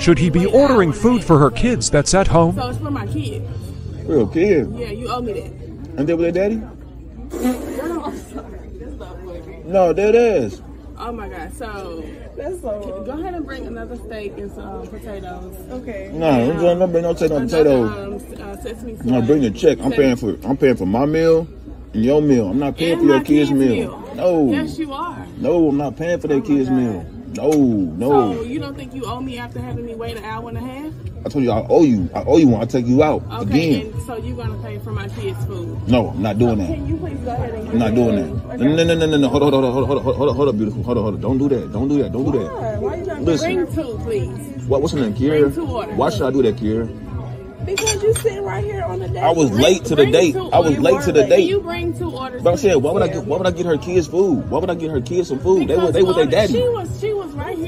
Should he be ordering food for her kids that's at home? So it's for my kid. Real kid. Yeah, you owe me that. And they with their daddy? Girl, I'm sorry. That's not funny. No, dead ass. Oh my god. So That's so. go ahead and bring another steak and some potatoes. Okay. No, I'm going to bring no take no potatoes. Um, uh, sesame No, bring the check. I'm paying for I'm paying for my meal and your meal. I'm not paying And for your kids' kid's meal. No. Yes, you are. No, I'm not paying for their Oh kids' God. meal. No, no. So you don't think you owe me after having me wait an hour and a half? I told you I owe you. I owe you one. I take you out Okay, again. and so you're gonna pay for my kids' food. No, I'm not doing that. Can you please go ahead and I'm not doing that. No, no, no, no, no, no. Hold on, hold on, hold on, hold on, hold on, hold on, beautiful. Hold on, hold on. Don't do that. Don't do that. Don't do that. Why? Why you trying to Listen. Bring two, please. What? What's her name, Bring Kiera? two orders. Why should I do that, Kiera? Because you sitting right here on the day. I was late to the Bring date. two I was orders. late to the Can date. you bring two orders? But I'm saying, please? why would I get? Why would I get her kids food? Why would I get her kids some food? They were they with their daddy. She was, she was right here.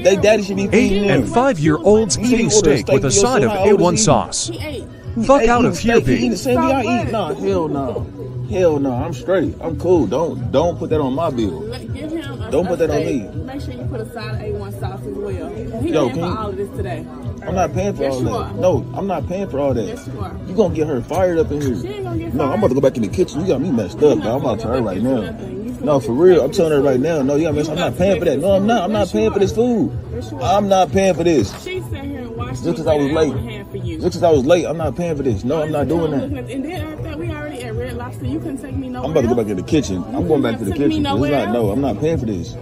They daddy should be feeding Eight them. and five year olds eating steak steak with a side of son, how old is A1 he? sauce. He ate. Fuck out of here, you eating B. same thing I Stop eat? it. Nah, hell no. Hell no. I'm straight. I'm cool. Don't don't put that on my bill. Give him a, Don't a put that on me. Make sure you put a side of A1 sauce as well. He Yo, paying for you- all of this today. I'm not paying for Yes, all you that. are. No, I'm not paying for all that. Yes, you are. You gonna get her fired up in here? She ain't gonna get No, I'm about to go back in the kitchen. You got me messed up, not bro. I'm about to her right back into now. Nothing. You No, for real. I'm telling her right now. No, you got me. You I'm not paying for that. No, I'm not. I'm not paying for this food. Yes, you are. I'm not paying for this. She sat here and watched Just because I was late. hour and a half for you. Just because I was late, I'm not paying for this. No, I'm not doing that. And then after that, we already at Red Lobster. You couldn't take me nowhere. I'm about to go back in the kitchen. I'm going back to the kitchen. It's nowhere not. No. I'm not paying for this.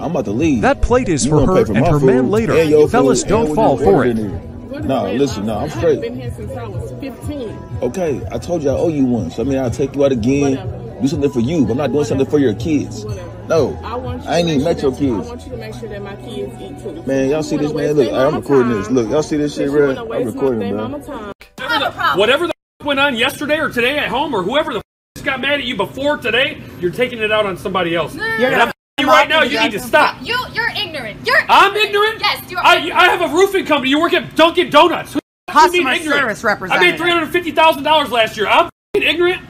I'm about to leave. That plate is for her for and her man later. and your Fellas, food don't and fall for it. in here. Go to No, Red listen, no, I'm Lobster. I straight. haven't been here since I was 15. Okay, I told you I owe you one. So I mean, I'll take you out again. Whatever. Do something for you. But I'm not doing something for your kids. Whatever. No, I want you I ain't even make met your sure that- kids. I want you to make sure that my kids eat too. Man, y'all see this, man? Look, I'm recording time. this. Look, y'all see this shit, You bro? wanna I'm waste recording, their bro. mama time. Whatever the f- went on yesterday or today at home or whoever the f- got mad at you before today, you're taking it out on somebody else. You're and not- I'm you right now. You need to stop. You, you're ignorant. You're. I'm ignorant. Yes, you are. I, I have a roofing company. You work at Dunkin' Donuts. Who the f- you mean Customer ignorant? service representative. I made three hundred fifty thousand dollars last year. I'm ignorant.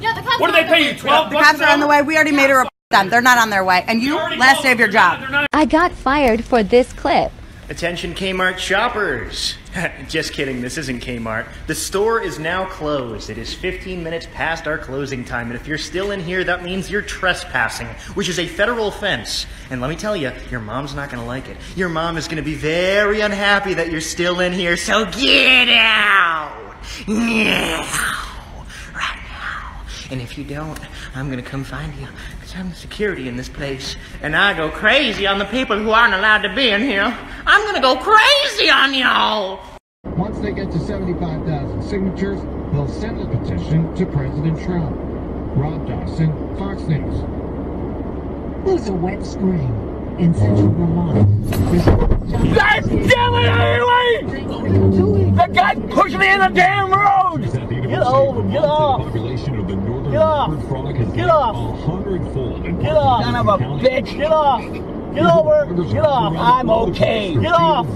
Yeah, the cops What do they pay you? Twelve The cops are on the way. We already made a report. Them. They're not on their way. And you, last day of your them not- job. not- I got fired for this clip. Attention Kmart shoppers! Just kidding, this isn't Kmart. The store is now closed. It is 15 minutes past our closing time, and if you're still in here, that means you're trespassing, which is a federal offense. And let me tell you, your mom's not gonna like it. Your mom is gonna be very unhappy that you're still in here, so get out! Now! Right now. And if you don't, I'm gonna come find you. Because I'm the security in this place. And I go crazy on the people who aren't allowed to be in here. I'm gonna go crazy on y'all! Once they get to 75,000 signatures, they'll send the petition to President Trump. Rob Dawson, Fox News. There's a wet spring in central Vermont. God damn it, Haley! The guy pushed me in the damn road! Get over, get off! Get off. Get off. a hundredfold. in Get off! Son of a bitch! Get off! Get over! Get off! I'm okay! Get off!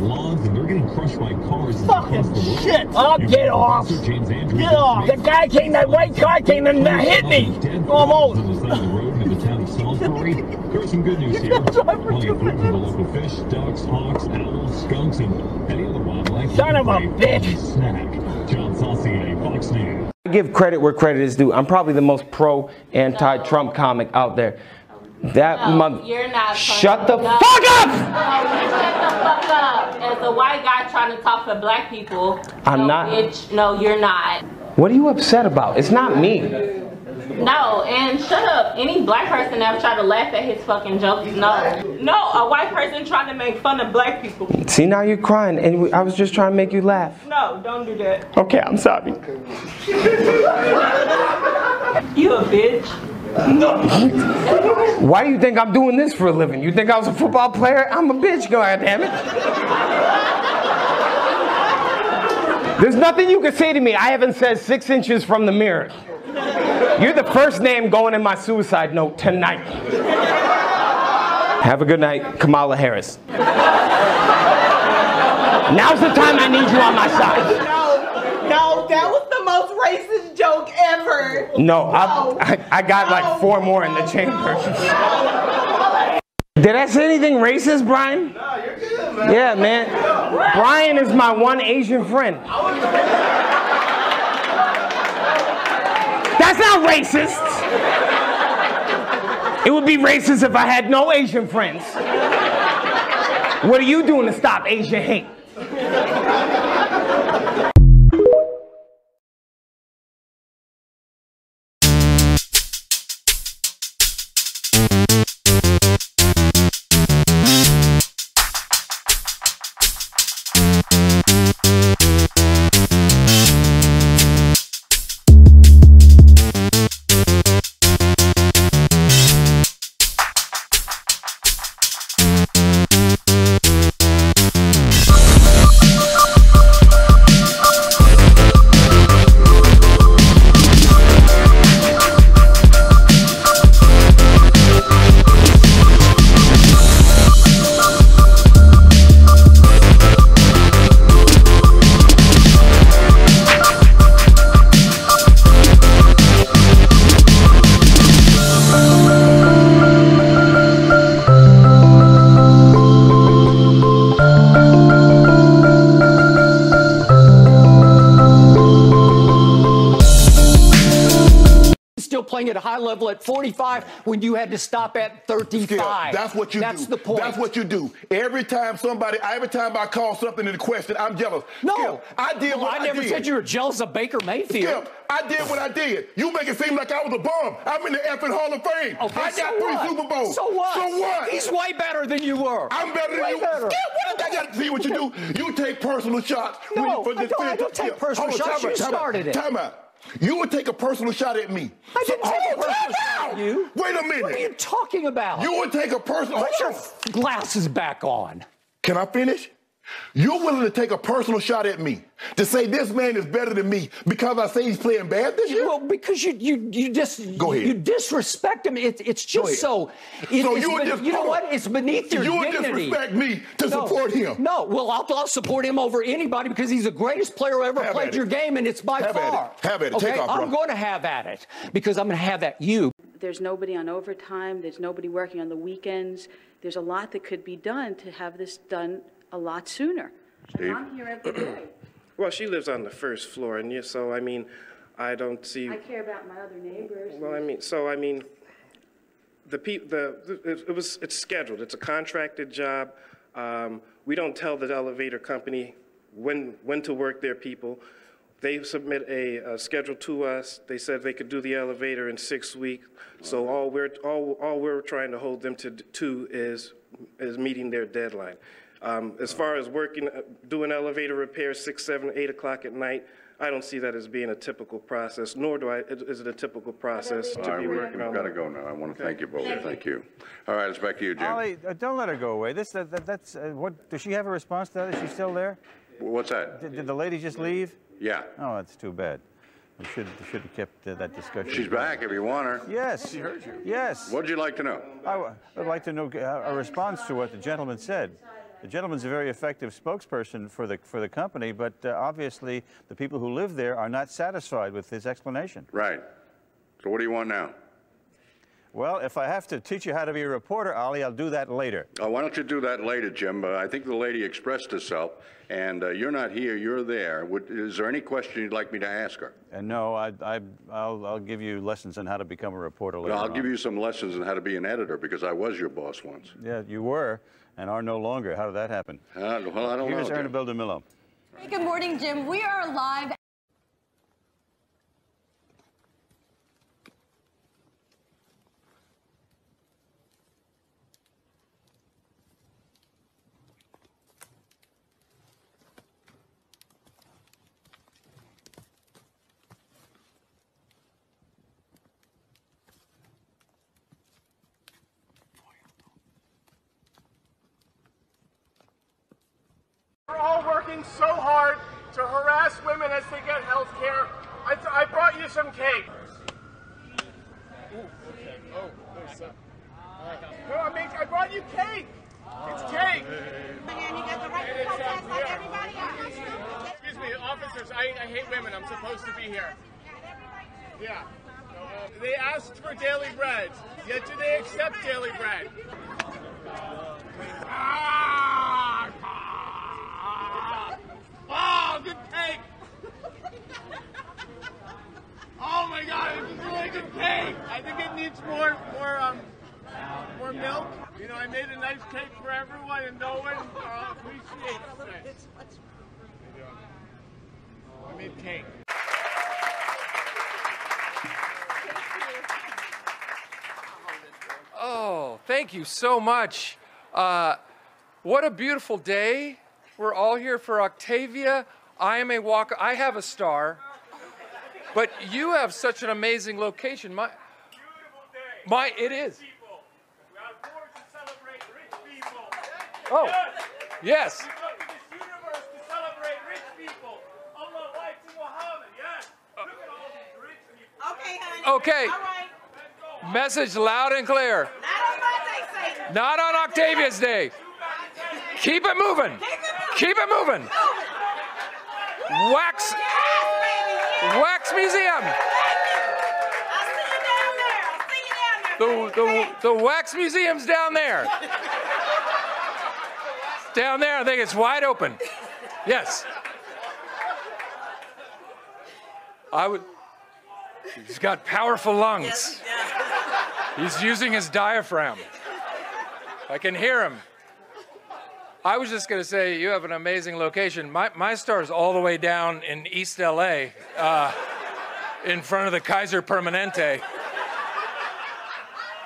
They're getting crushed by cars Fucking shit! I'll get off! Get off! The guy came, that white car came and hit me! Almost! on the side of the road near the town of Salisbury. There's some good news here. Plenty of food for the local fish, ducks, hawks, owls, skunks, and any other wildlife. Son of a bitch. Snack. John Saucier, Fox News. I give credit where credit is due. I'm probably the most pro anti-Trump comic out there. That No, mother. you're not. Shut the No. fuck up! No, shut the fuck up. As a white guy trying to talk for black people. I'm no, not. Bitch, no, you're not. What are you upset about? It's not me. No, and shut up. Any black person ever try to laugh at his fucking jokes? No. No, a white person trying to make fun of black people. See, now you're crying, and we- I was just trying to make you laugh. No, don't do that. Okay, I'm sorry. You a bitch. No. Why do you think I'm doing this for a living? You think I was a football player? I'm a bitch, god damn it. There's nothing you can say to me I haven't said six inches from the mirror. You're the first name going in my suicide note tonight. Have a good night, Kamala Harris. Now's the time I need you on my side. No, no, that was the most racist joke ever. No, I, I, I got like four more in the chamber. Did I say anything racist, Brian? No, you're good, Yeah, man. Brian is my one Asian friend. That's not racist. It would be racist if I had no Asian friends. What are you doing to stop Asian hate? At a high level at 45 when you had to stop at 35. Skip, that's what you That's do. the point. That's what you do. Every time somebody, every time I call something into question, I'm jealous. No, Skip, I did Well, what I I, never did. said you were jealous of Baker Mayfield. Skip, I did what I did. You make it seem like I was a bum. I'm in the effing Hall of Fame. Okay, I got three what? Super Bowls. So what? So what? He's way better than you were. I'm better than Way you. better. Skip, what did I got to see what you do? You take personal shots. No, when- I don't- I don't take personal hold shots. time You time started it. Time out. You would take a personal shot at me. I didn't take a personal shot at you. Wait a minute. What are you talking about? You would take a personal. Put your glasses back on. Can I finish? You're willing to take a personal shot at me to say this man is better than me because I say he's playing bad this year? Well, because you you you just Go ahead. you disrespect him. It, it's just so. It, So you would just- you know what? It's beneath your You would dignity. disrespect me to No. support him. No, well, I'll, I'll support him over anybody because he's the greatest player who ever Have played your it. game, and it's by Have at far. it. Have at it. Okay, Take off, I'm going to have at it because I'm going to have at you. There's nobody on overtime. There's nobody working on the weekends. There's a lot that could be done to have this done a lot sooner. Steve? I'm here every day. Well, she lives on the first floor, and you, so I mean, I don't see. I care about my other neighbors. Well, I mean, so I mean, the peop, the, it, it was, it's scheduled. It's a contracted job. Um, we don't tell the elevator company when, when to work their people. They submit a, a schedule to us. They said they could do the elevator in six weeks. So all we're, all, all we're trying to hold them to, to is, is meeting their deadline. Um, as far as working, uh, doing elevator repairs six, seven, eight o'clock at night, I don't see that as being a typical process, nor do I, is it a typical process All to right, be we've working on. got to go now. I want to thank you both. Thank you. All right, it's back to you, Jim. Ollie, uh, don't let her go away. This, that, that, that's, uh, what, does she have a response to that? Is she still there? What's that? Did, did the lady just leave? Yeah. Oh, that's too bad. We should, should have kept uh, that discussion. She's back if you want her. Yes. She heard you. Yes. What'd you like to know? I w- would like to know uh, a response to what the gentleman said. The gentleman's a very effective spokesperson for the for the company, but uh, obviously the people who live there are not satisfied with his explanation. Right. So what do you want now? Well, if I have to teach you how to be a reporter, Ollie, I'll do that later. Uh, why don't you do that later, Jim? Uh, I think the lady expressed herself, and uh, you're not here, you're there. Would, is there any question you'd like me to ask her? And no, I, I, I'll, I'll give you lessons on how to become a reporter later I'll on. give you some lessons on how to be an editor because I was your boss once. Yeah, you were and are no longer. How did that happen? Uh, well, I don't Here's know. Jim. Annabelle DeMillo. Good morning, Jim. We are live. We're all working so hard to harass women as they get health care. I, I brought you some cake. Oh, no, I mean, I brought you cake. It's cake. And you got the right to protest like everybody else. Excuse me, officers, I, I hate women. I'm supposed to be here. Yeah. They asked for daily bread, yet do they accept daily bread? Ah! god, this is really good cake. I think it needs more, more, um, more milk. You know, I made a nice cake for everyone, and no one uh, appreciates it. I made cake. Oh, thank you so much. Uh, what a beautiful day. We're all here for Octavia. I am a walker. I have a star. But you have such an amazing location. My, my, it is. Oh, yes. Okay, honey. Okay. All right. Message loud and clear. Not on my day, Satan. Not on Octavia's Day. Keep it moving. Keep it moving. Wax. Wax Museum. The, the, the Wax Museum's down there. Down there, I think it's wide open. Yes. I would. He's got powerful lungs. He's using his diaphragm. I can hear him. I was just going to say, you have an amazing location. My, my is all the way down in East LA, uh, in front of the Kaiser Permanente.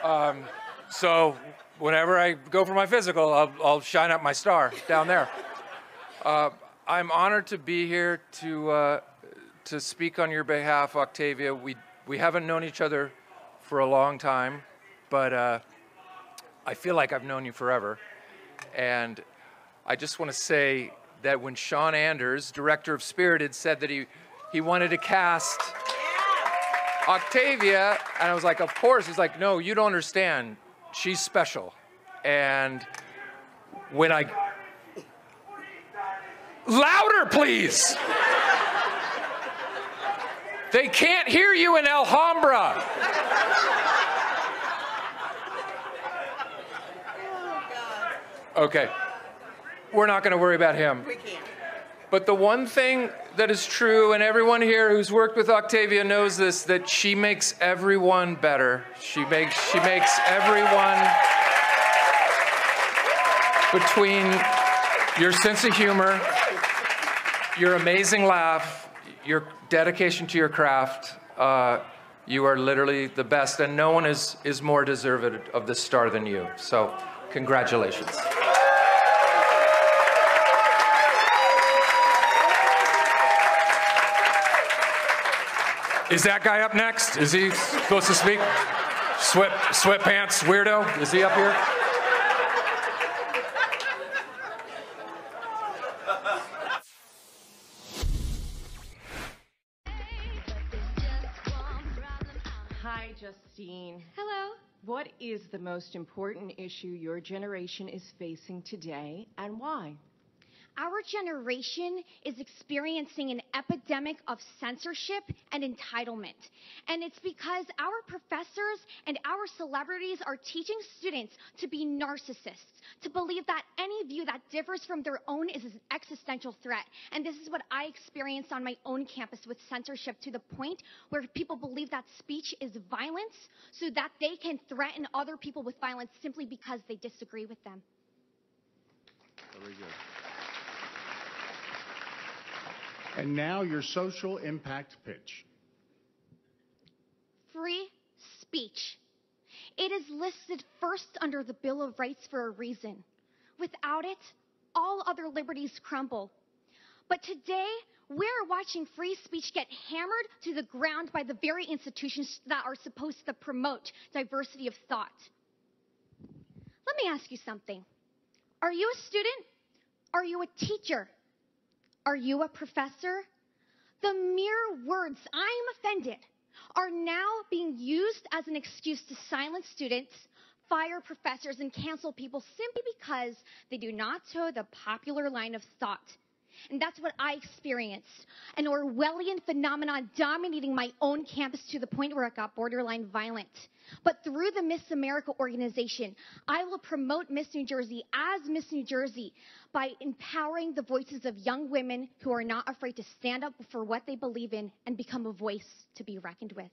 Um, so whenever I go for my physical, I'll, I'll shine up my star down there. Uh, I'm honored to be here to, uh, to speak on your behalf, Octavia. We, we haven't known each other for a long time, but uh, I feel like I've known you forever. And I just want to say that when Sean Anders, director of Spirited, said that he, he wanted to cast Octavia, and I was like, of course. He's like, no, you don't understand. She's special. And when I. Louder, please! They can't hear you in Alhambra. Okay. We're not going to worry about him. We can't. But the one thing that is true, and everyone here who's worked with Octavia knows this, that she makes everyone better. She makes she makes everyone between your sense of humor, your amazing laugh, your dedication to your craft. Uh, you are literally the best, and no one is is more deserved of this star than you. So, congratulations. Is that guy up next? Is he supposed to speak? Sweat, sweatpants weirdo? Is he up here? Hi, Justine. Hello. What is the most important issue your generation is facing today and why? Our generation is experiencing an epidemic of censorship and entitlement. And it's because our professors and our celebrities are teaching students to be narcissists, to believe that any view that differs from their own is an existential threat. And this is what I experienced on my own campus with censorship to the point where people believe that speech is violence so that they can threaten other people with violence simply because they disagree with them. Very good. And now your social impact pitch. Free speech. It is listed first under the Bill of Rights for a reason. Without it, all other liberties crumble. But today, we're watching free speech get hammered to the ground by the very institutions that are supposed to promote diversity of thought. Let me ask you something. Are you a student? Are you a teacher? Are you a professor? The mere words, I'm offended, are now being used as an excuse to silence students, fire professors, and cancel people simply because they do not toe the popular line of thought. And that's what I experienced an Orwellian phenomenon dominating my own campus to the point where it got borderline violent. But through the Miss America organization, I will promote Miss New Jersey as Miss New Jersey by empowering the voices of young women who are not afraid to stand up for what they believe in and become a voice to be reckoned with.